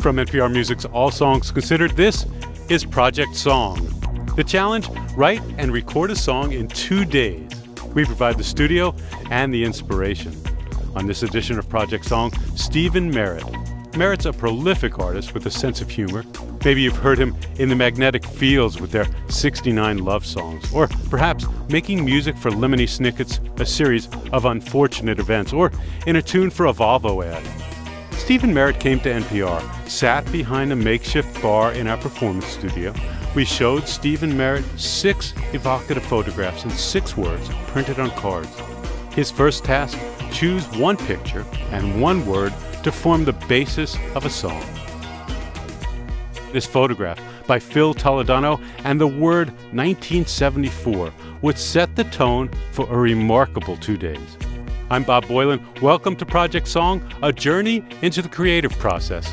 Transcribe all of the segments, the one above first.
From NPR Music's All Songs Considered, this is Project Song. The challenge write and record a song in two days. We provide the studio and the inspiration. On this edition of Project Song, Stephen Merritt. Merritt's a prolific artist with a sense of humor. Maybe you've heard him in the Magnetic Fields with their 69 love songs, or perhaps making music for Lemony Snicket's A Series of Unfortunate Events, or in a tune for a Volvo ad. Stephen Merritt came to NPR, sat behind a makeshift bar in our performance studio. We showed Stephen Merritt six evocative photographs in six words printed on cards. His first task choose one picture and one word to form the basis of a song. This photograph by Phil Toledano and the word 1974 would set the tone for a remarkable two days. I'm Bob Boilen. Welcome to Project Song, a journey into the creative process.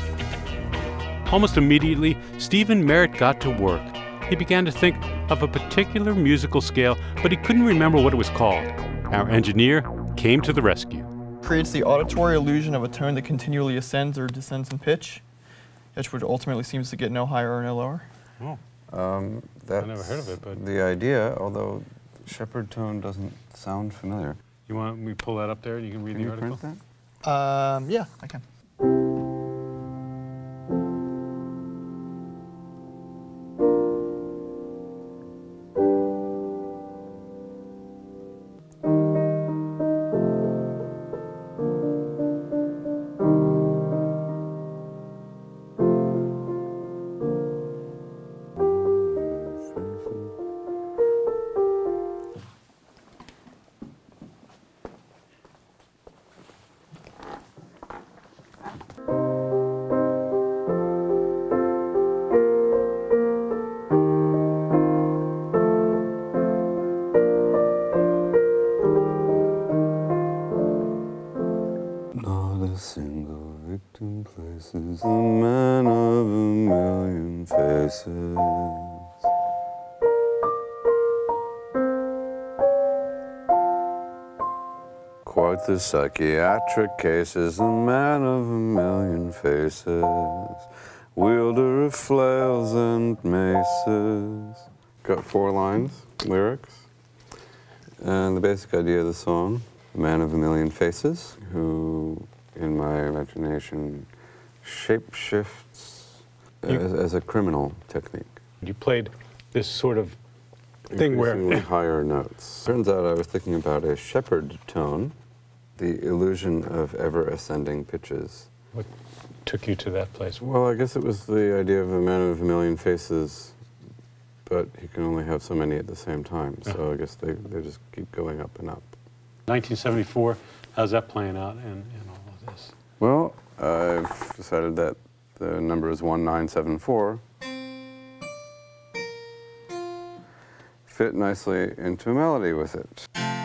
Almost immediately, Stephen Merritt got to work. He began to think of a particular musical scale, but he couldn't remember what it was called. Our engineer came to the rescue. Creates the auditory illusion of a tone that continually ascends or descends in pitch, which ultimately seems to get no higher or no lower. Oh. Um, that's never heard of it, but- the idea, although Shepard tone doesn't sound familiar. You want me to pull that up there and you can read Can the you article? print that? Um, yeah, I can. Faces. Quite the psychiatric cases, a man of a million faces, wielder of flails and maces. Got four lines, lyrics, and the basic idea of the song a man of a million faces who, in my imagination, shapeshifts You- as, as a criminal technique. You played this sort of thing where higher notes. Turns out I was thinking about a Shepard tone, the illusion of ever ascending pitches. what took you to that place? Well, I guess it was the idea of a man of a million faces, but he can only have so many at the same time. So uh-huh. I guess they, they just keep going up and up. 1974, how's that playing out in, in all of this? Well, I've decided that the number is 1974. Fit nicely into a melody with it.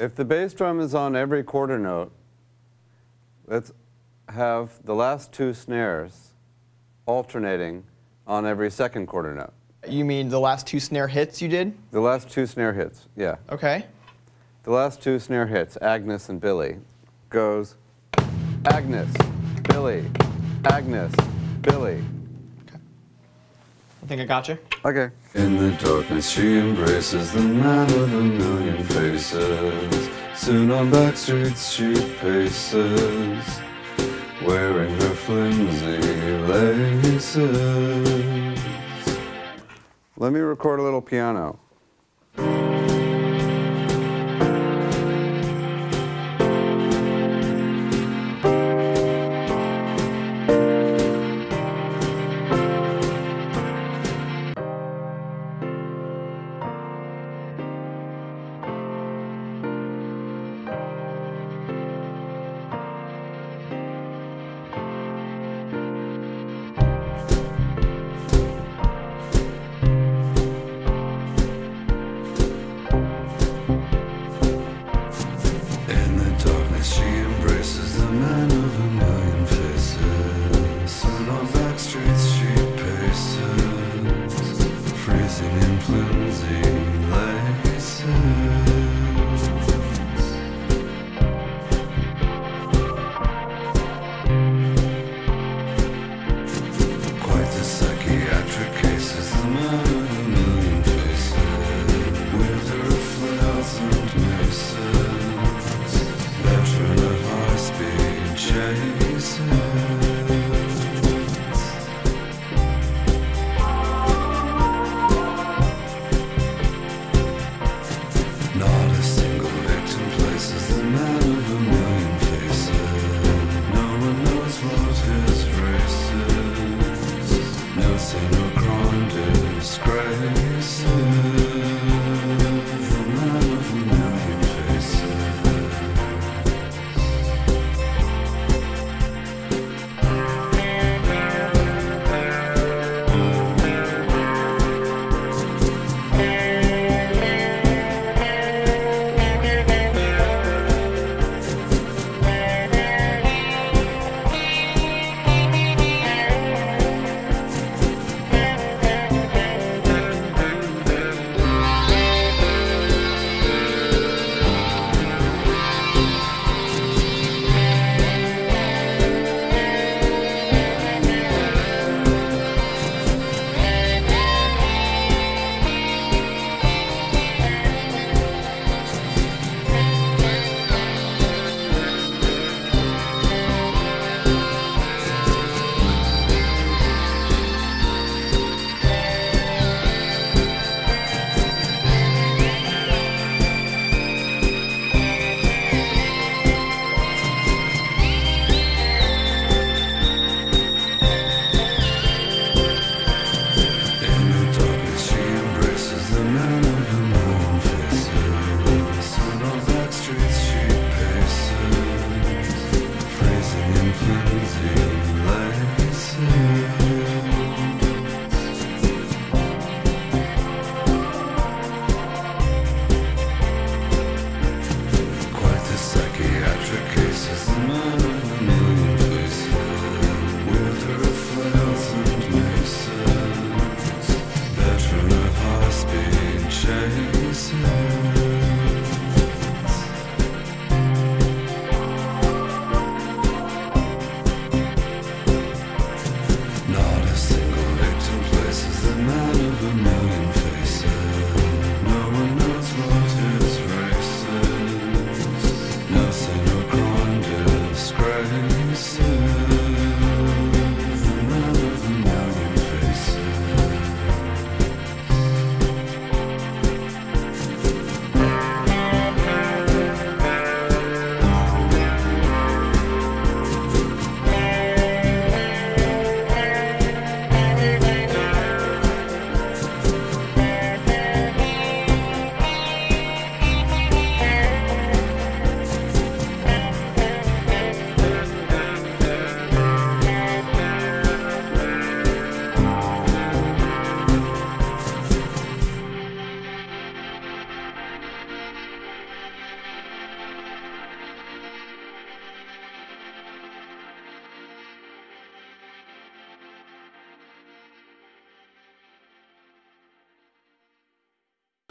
If the bass drum is on every quarter note, let's have the last two snares alternating on every second quarter note. You mean the last two snare hits you did? The last two snare hits, yeah. Okay. The last two snare hits, Agnes and Billy, goes Agnes, Billy, Agnes, Billy. I think I got you. Okay. In the darkness, she embraces the man of a million faces. Soon on back streets she paces, wearing her flimsy laces. Let me record a little piano. Not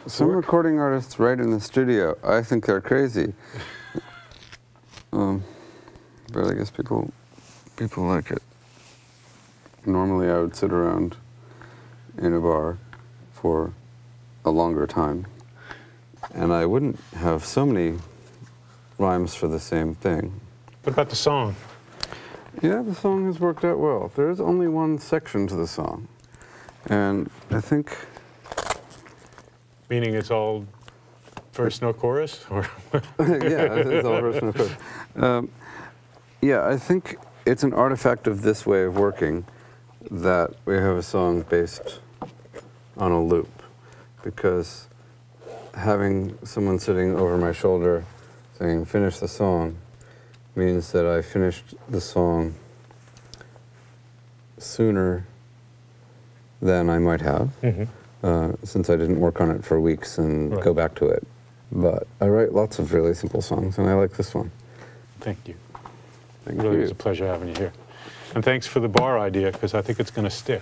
Some recording artists write in the studio. I think they're crazy. um, but I guess people people like it. Normally, I would sit around in a bar for a longer time, and I wouldn't have so many rhymes for the same thing. What about the song? Yeah, the song has worked out well. There's only one section to the song, and I think Meaning it's all verse, no chorus? Or yeah, it's all verse and chorus. Um, yeah, I think it's an artifact of this way of working that we have a song based on a loop, because having someone sitting over my shoulder saying "finish the song" means that I finished the song sooner than I might have Mhm. Uh, since I didn't work on it for weeks and Right. go back to it. But I write lots of really simple songs, and I like this one. Thank you. Thank It really you. was a pleasure having you here. And thanks for the bar idea, because I think it's going to stick.